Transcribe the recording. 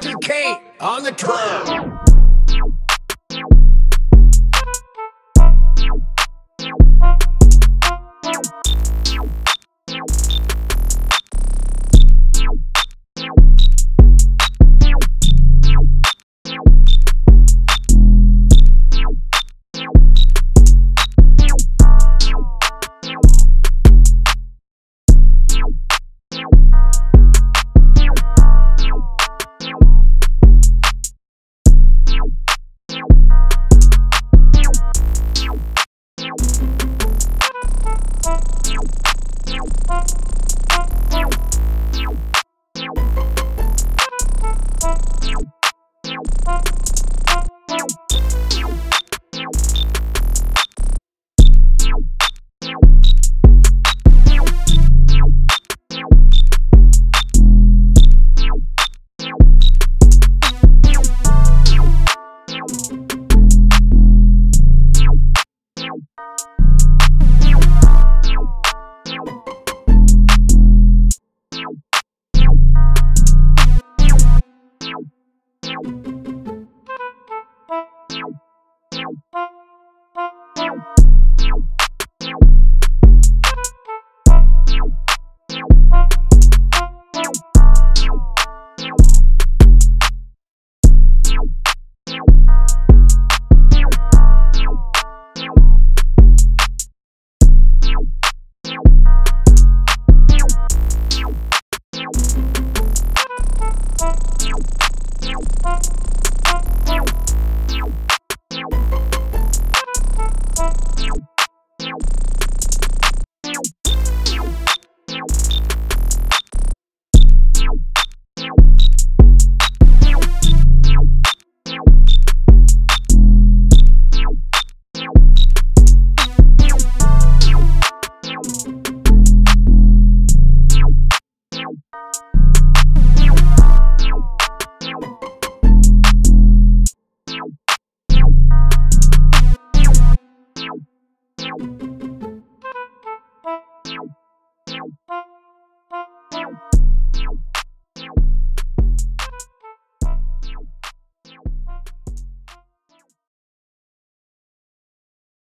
DK on the Bye. Trail. Bye.